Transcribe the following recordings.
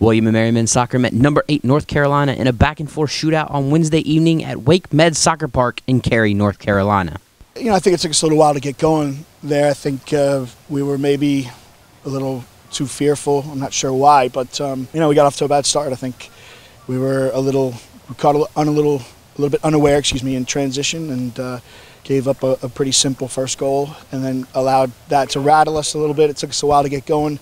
William and Mary men's soccer met number eight North Carolina in a back and forth shootout on Wednesday evening at Wake Med Soccer Park in Cary, North Carolina. You know, I think it took us a little while to get going there. I think uh, we were maybe a little too fearful. I'm not sure why, but um, you know, we got off to a bad start. I think we were a little we caught on a little a little bit unaware, excuse me, in transition and uh, gave up a, a pretty simple first goal, and then allowed that to rattle us a little bit. It took us a while to get going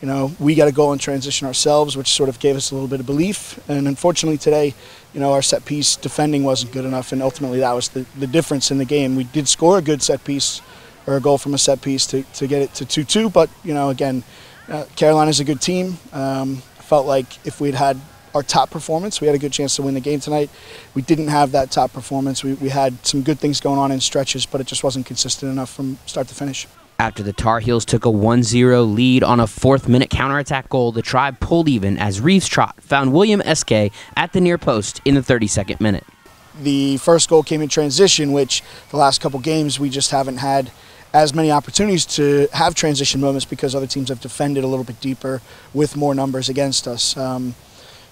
you know, we got to go and transition ourselves, which sort of gave us a little bit of belief. And unfortunately today, you know, our set piece defending wasn't good enough, and ultimately that was the, the difference in the game. We did score a good set piece or a goal from a set piece to, to get it to 2-2, but, you know, again, uh, Carolina's a good team. Um, felt like if we'd had our top performance, we had a good chance to win the game tonight. We didn't have that top performance. We, we had some good things going on in stretches, but it just wasn't consistent enough from start to finish. After the Tar Heels took a 1 0 lead on a fourth minute counterattack goal, the Tribe pulled even as Reeves Trot found William Eskay at the near post in the 32nd minute. The first goal came in transition, which the last couple games we just haven't had as many opportunities to have transition moments because other teams have defended a little bit deeper with more numbers against us. Um,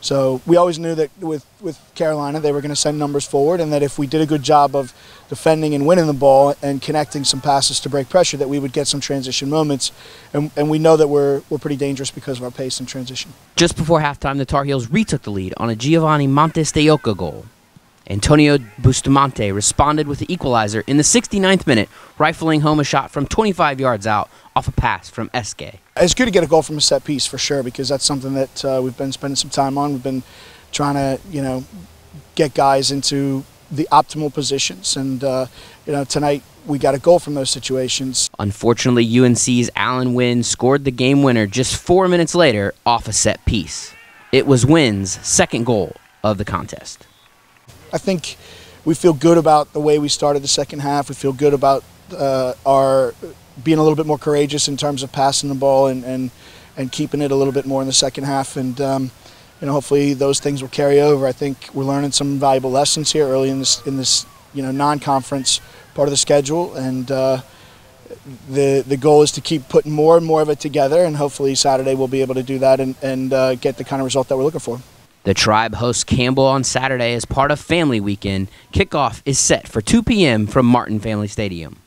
so we always knew that with, with Carolina, they were going to send numbers forward, and that if we did a good job of defending and winning the ball and connecting some passes to break pressure, that we would get some transition moments. And, and we know that we're, we're pretty dangerous because of our pace and transition. Just before halftime, the Tar Heels retook the lead on a Giovanni Montes de Oca goal. Antonio Bustamante responded with the equalizer in the 69th minute, rifling home a shot from 25 yards out off a pass from Eskay. It's good to get a goal from a set piece for sure because that's something that uh, we've been spending some time on. We've been trying to, you know, get guys into the optimal positions, and uh, you know, tonight we got a goal from those situations. Unfortunately, UNC's Alan Winn scored the game winner just four minutes later off a set piece. It was Winn's second goal of the contest. I think we feel good about the way we started the second half. We feel good about uh, our being a little bit more courageous in terms of passing the ball and, and, and keeping it a little bit more in the second half. And um, you know, hopefully those things will carry over. I think we're learning some valuable lessons here early in this in this you know non-conference part of the schedule, and uh, the the goal is to keep putting more and more of it together. And hopefully Saturday we'll be able to do that and, and uh, get the kind of result that we're looking for. The tribe hosts Campbell on Saturday as part of Family Weekend. Kickoff is set for 2 p.m. from Martin Family Stadium.